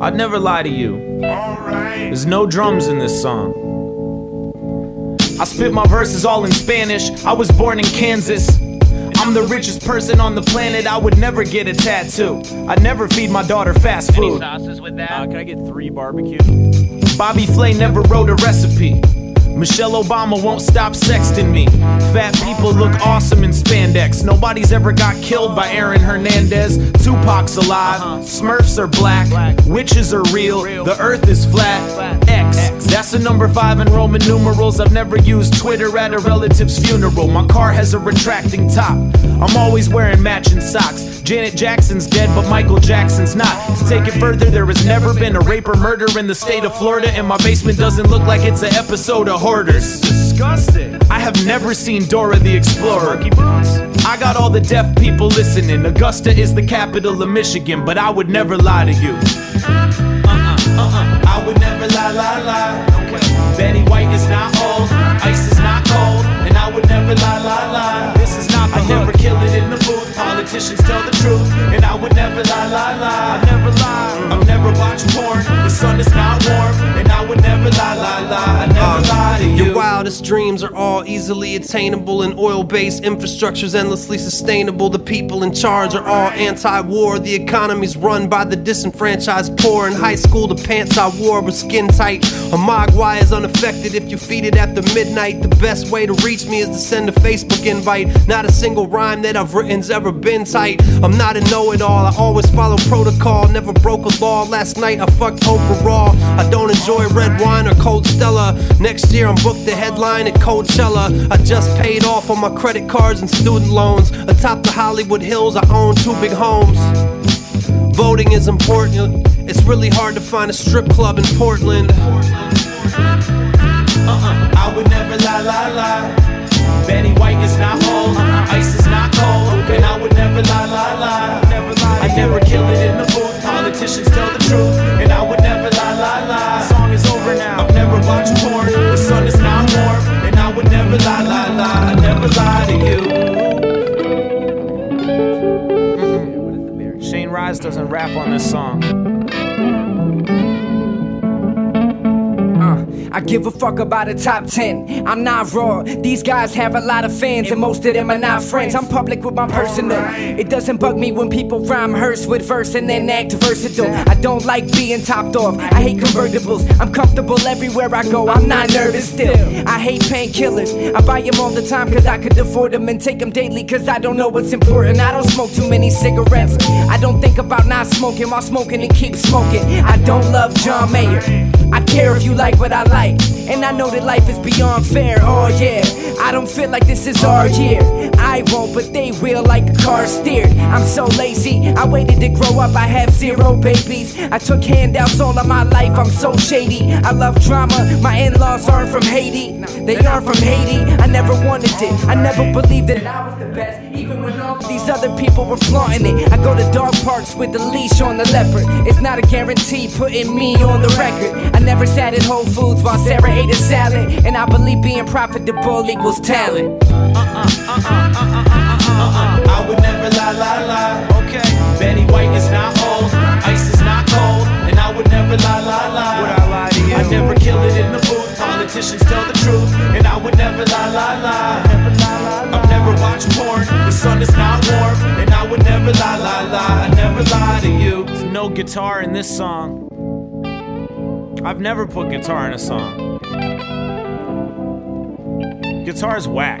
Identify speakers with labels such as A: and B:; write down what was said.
A: I'd never lie to you. There's no drums in this song. I spit my verses all in Spanish. I was born in Kansas. I'm the richest person on the planet. I would never get a tattoo. I'd never feed my daughter fast
B: Any
A: food.
B: sauces with that?
C: Uh, can I get three barbecue?
A: Bobby Flay never wrote a recipe. Michelle Obama won't stop sexting me. Fat people look awesome in spandex. Nobody's ever got killed by Aaron Hernandez. Tupac's alive. Uh-huh. Smurfs are black. Witches are real. The earth is flat. That's a number five in Roman numerals. I've never used Twitter at a relative's funeral. My car has a retracting top. I'm always wearing matching socks. Janet Jackson's dead, but Michael Jackson's not. To take it further, there has never been a rape or murder in the state of Florida, and my basement doesn't look like it's an episode of Hoarders.
C: Disgusting.
A: I have never seen Dora the Explorer. I got all the deaf people listening. Augusta is the capital of Michigan, but I would never lie to you. Lie, lie, lie. Betty White is not old, ice is not cold, and I would never lie, lie, lie. This is not I never kill it in the booth. Politicians tell the truth, and I would never lie, lie, lie. I never lie. I've never watched porn. The sun is not warm,
D: Dreams are all easily attainable, and oil based infrastructure's endlessly sustainable. The people in charge are all anti war. The economy's run by the disenfranchised poor. In high school, the pants I wore were skin tight. A mogwai is unaffected if you feed it after midnight. The best way to reach me is to send a Facebook invite. Not a single rhyme that I've written's ever been tight. I'm not a know it all, I always follow protocol. Never broke a law. Last night I fucked Raw. I don't enjoy red wine or cold Stella. Next year I'm booked the headline at Coachella. I just paid off all my credit cards and student loans. Atop the Hollywood Hills, I own two big homes. Voting is important. It's really hard to find a strip club in Portland.
A: Uh-uh, I would never lie, lie, lie. Betty White is not old, ice is not cold, and I would
C: doesn't rap on this song.
E: I give a fuck about a top 10. I'm not raw. These guys have a lot of fans, and most of them are not friends. I'm public with my personal. It doesn't bug me when people rhyme hearse with verse and then act versatile. I don't like being topped off. I hate convertibles. I'm comfortable everywhere I go. I'm not nervous still. I hate painkillers. I buy them all the time cause I could afford them and take them daily cause I don't know what's important. I don't smoke too many cigarettes. I don't think about not smoking while smoking and keep smoking. I don't love John Mayer. I care if you like what I like. And I know that life is beyond fair. Oh yeah. I don't feel like this is our year. I won't, but they will like a car steered. I'm so lazy. I waited to grow up. I have zero babies. I took handouts all of my life. I'm so shady. I love drama. My in-laws aren't from Haiti. They are from Haiti. I never wanted it. I never believed that I was the best. Even when all these other people were flaunting it. I go to dog parks with the leash on the leopard. It's not a guarantee putting me on the record. I never sat at Whole Foods while Sarah ate a salad. And I believe being profitable equals talent.
A: Uh-uh, uh-uh, Uh-uh, uh-uh, uh-uh, I would never lie, lie, lie.
C: Okay.
A: Betty White is not old, ice is not cold, and I would never lie, lie, lie.
C: Would I lie to you?
A: I never kill it in the booth. Politicians tell the truth, and I would never lie, lie, lie. I've never watched porn. The sun is not warm, and I would never lie, lie, lie. I never lie to you.
C: There's no guitar in this song. I've never put guitar in a song. Guitar's whack.